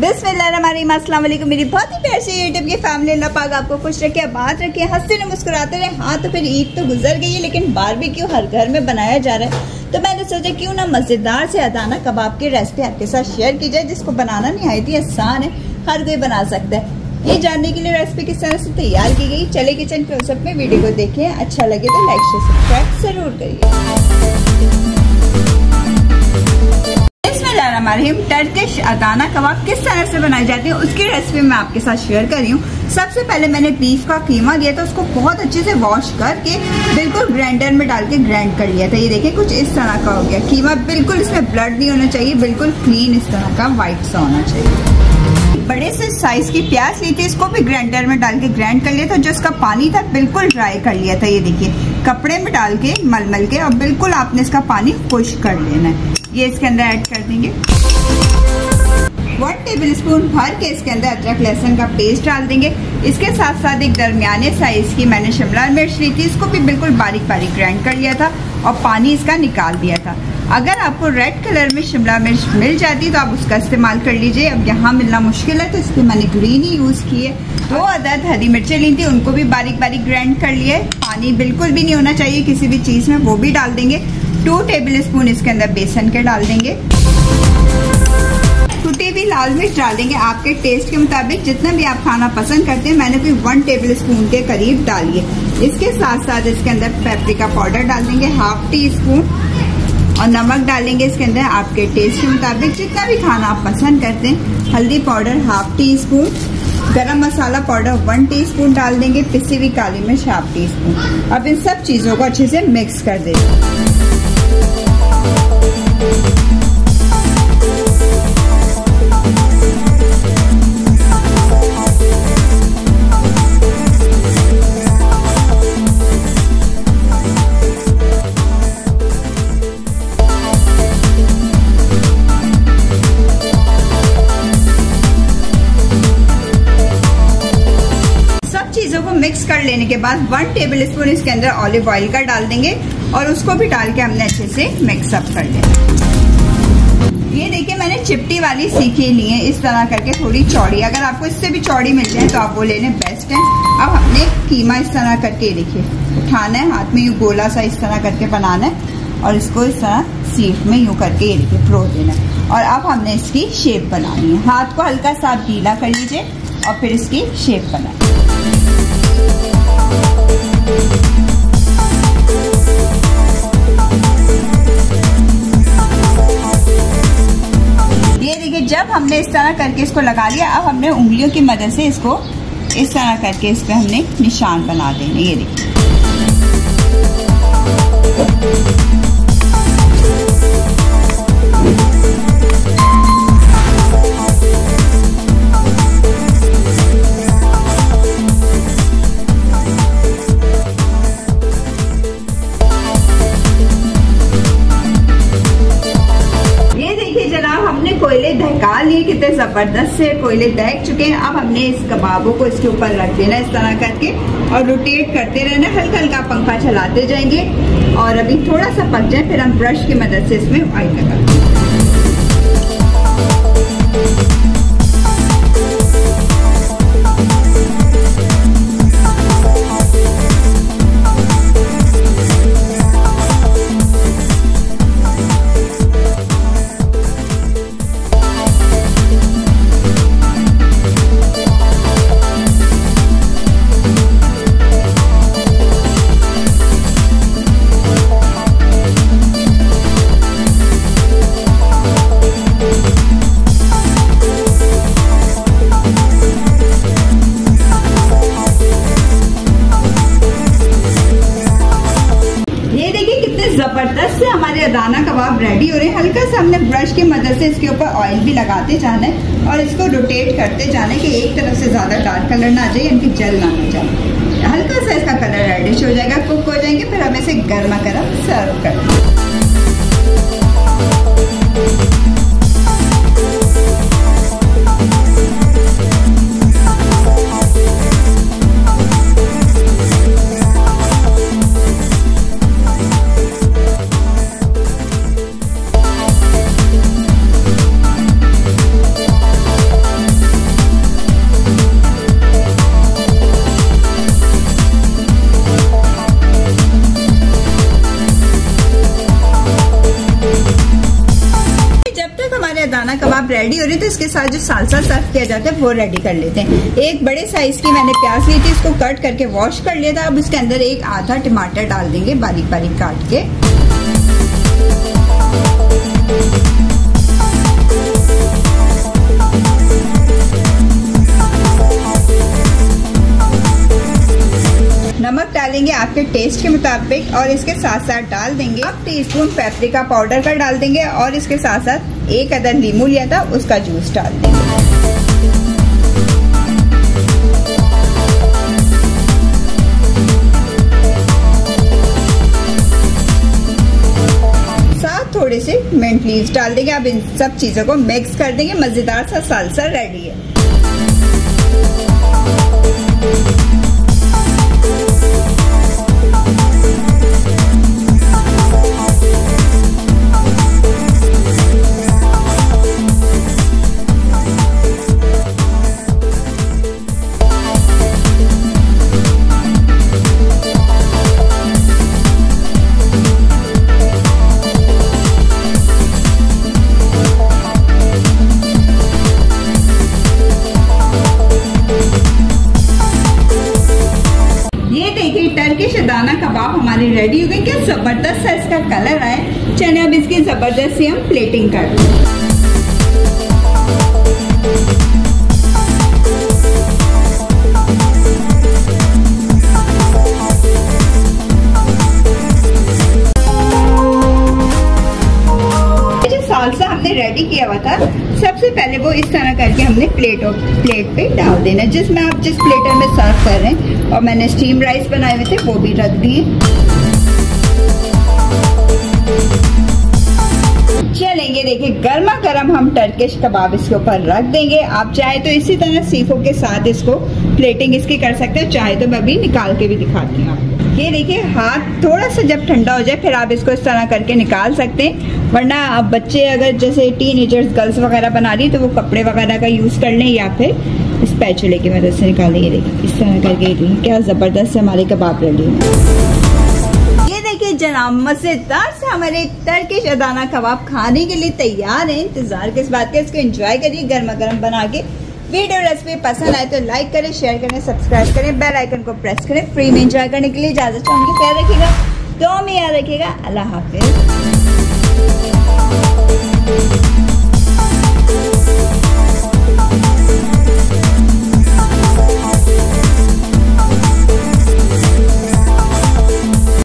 मेरी बहुत ही प्यार से यूट्यूब की फैमिली अल्लाह पाक आपको खुश रखे बात रखे, हँसते न मुस्कुराते रहे। हाँ तो फिर ईद तो गुजर गई है, लेकिन बार भी क्यों हर घर में बनाया जा रहा है। तो मैंने सोचा, क्यों ना मज़ेदार से अदाना कबाब की रेसिपी आपके साथ शेयर की जाए, जिसको बनाना नहीं ही आसान है, हर कोई बना सकता है। ये जानने के लिए रेसिपी किस तरह से तैयार की गई, चले किचन क्लोजअप में, वीडियो को देखें अच्छा लगे तो लाइक शेयर सब्सक्राइब ज़रूर करिए। हमारे टर्किश अदाना कबाब किस तरह से बनाई जाती है, उसकी रेसिपी मैं आपके साथ शेयर कर रही हूँ। सबसे पहले मैंने बीफ का कीमा लिया था, उसको बहुत अच्छे से वॉश करके बिल्कुल ग्राइंडर में डाल के ग्राइंड कर लिया था। ये देखिए, कुछ इस तरह का हो गया। कीमा बिल्कुल इसमें ब्लड नहीं होना चाहिए, बिल्कुल क्लीन इस तरह का व्हाइट सा होना चाहिए। बड़े से साइज़ की प्याज ली थी, इसको भी ग्राइंडर में डाल के ग्राइंड कर लिया था, जो इसका पानी था, बिल्कुल ड्राई कर लिया था, ये देखिए। कपड़े में डाल के, मलमल के, और बिल्कुल आपने इसका पानी खुश कर लेना है। ये इसके अंदर ऐड कर देंगे। वन टेबल स्पून भर के इसके अंदर अदरक, लहसुन का पेस्ट डाल देंगे। इसके साथ साथ एक दरमियाने साइज़ की मैंने शिमला मिर्च ली थी, इसको भी बिल्कुल बारीक बारीक ग्राइंड कर लिया था, और पानी इसका निकाल दिया था। अगर आपको रेड कलर में शिमला मिर्च मिल जाती तो आप उसका इस्तेमाल कर लीजिए। अब यहाँ मिलना मुश्किल है तो इसलिए मैंने ग्रीन ही यूज़ की है। दो अदद हरी मिर्चें ली थी, उनको भी बारीक बारीक ग्राइंड कर लिए। पानी बिल्कुल भी नहीं होना चाहिए, किसी भी चीज़ में, वो भी डाल देंगे। टू टेबल स्पून इसके अंदर बेसन के डाल देंगे। टूटी हुई लाल मिर्च डाल देंगे। आपके टेस्ट के मुताबिक जितना भी आप खाना पसंद करते हैं, मैंने कोई वन टेबल स्पून के करीब डालिए इसके साथ साथ इसके अंदर पेपरिका पाउडर डाल देंगे हाफ़ टी स्पून और नमक डालेंगे इसके अंदर आपके टेस्ट के मुताबिक। जितना भी खाना आप पसंद करते हैं, हल्दी पाउडर हाफ़ टी स्पून गरम मसाला पाउडर वन टीस्पून डाल देंगे, पिसी हुई काली मिर्च हाफ़ टी स्पून अब इन सब चीज़ों को अच्छे से मिक्स कर देंगे। के बाद वन टेबल स्पून इसके अंदर ऑलिव ऑयल का डाल देंगे और उसको भी डाल के हमने अच्छे से मिक्सअप कर लेना ये देखिए, मैंने चिपटी वाली सीखी ली है। इस तरह करके थोड़ी चौड़ी। अगर आपको इससे भी चौड़ी मिल जाए तो आप वो लेने बेस्ट है। अब हमने कीमा इस तरह करके देखिए, उठाना है, हाथ में यू गोला सा इस तरह करके बनाना है और इसको इस तरह सीफ में यूँ करके, ये देखिए प्रो देना है। और अब हमने इसकी शेप बनानी है। हाथ को हल्का सा गीला कर लीजिए और फिर इसकी शेप बनाए जब हमने इस तरह करके इसको लगा लिया, अब हमने उंगलियों की मदद से इसको इस तरह करके इस पर हमने निशान बना देने ये देखिए। ज़बरदस्त से कोयले दहक चुके हैं। अब हमने इस कबाबों को इसके ऊपर रख देना इस तरह करके और रोटेट करते रहना। हल्का हल्का पंखा चलाते जाएँगे और अभी थोड़ा सा पक जाए, फिर हम ब्रश की मदद से इसमें ऑयल लगाते ज़बरदस्त से हमारे अदाना कबाब रेडी हो रहे हैं। हल्का सा हमने ब्रश की मदद से इसके ऊपर ऑयल भी लगाते जाना है और इसको रोटेट करते जाना है कि एक तरफ़ से ज़्यादा डार्क कलर ना आ जाए यानी कि जल ना हो जाए। हल्का सा इसका कलर रेडिश हो जाएगा कुक हो जाएँगे, फिर हम इसे गर्मा गर्म सर्व करें कबाब रेडी हो रहे तो इसके साथ जो सालसा सर्व किया जाता है, वो रेडी कर लेते हैं। एक बड़े साइज़ की मैंने प्याज ली थी, इसको कट करके वॉश कर लिया था। अब इसके अंदर एक आधा टमाटर डाल देंगे बारीक बारीक काट के। आपके टेस्ट के मुताबिक और इसके साथ साथ डाल देंगे। आप टी स्पून पेपरिका पाउडर का डाल देंगे और इसके साथ साथ एक अदर नींबू लिया था, उसका जूस डाल देंगे। थोड़े से मिंट डाल देंगे। अब इन सब चीज़ों को मिक्स कर देंगे। मज़ेदार सा सालसा रेडी है। हमारी रेडी हो गई। क्या ज़बरदस्त सा इसका कलर आए चलिए अब इसकी ज़बरदस्त सी हम प्लेटिंग कर हमने रेडी किया हुआ था, सबसे पहले वो इस हमने प्लेट और प्लेट पे डाल देना। जिसमें आप जिस प्लेटर में सर्व कर रहे हैं, और मैंने स्टीम राइस बनाए हुए थे, वो भी रख दिए। चलेंगे, देखिए, गर्मा गर्म हम टर्किश कबाब इसके ऊपर रख देंगे। आप चाहे तो इसी तरह सीखों के साथ इसको प्लेटिंग इसकी कर सकते हो, चाहे तो मैं भी निकाल के भी दिखाती हूँ ये देखिए, हाथ थोड़ा सा जब ठंडा हो जाए, फिर आप इसको इस तरह करके निकाल सकते हैं। वरना आप बच्चे अगर जैसे टीनेजर्स गर्ल्स वगैरह बना रही तो वो कपड़े वगैरह का यूज़ कर लें या फिर इस पैचुले की मदद से निकाल ये देखिए, इस तरह करके क्या ज़बरदस्त हमारे कबाब रेडी ये देखिए, जनाब, मज़ेदार से हमारे टर्किश अदाना कबाब खाने के लिए तैयार है। इंतज़ार किस बात का, इसको एंजॉय करिए गर्मा गर्म बना के। वीडियो रेसिपी पसंद आए तो लाइक करें शेयर करें सब्सक्राइब करें बेल आइकन को प्रेस करें फ्री में इंजॉय करने के लिए इजाज़त चाहूँगी प्यार रखिएगा। तो में याद रखिएगा। अल्लाह हाफिज।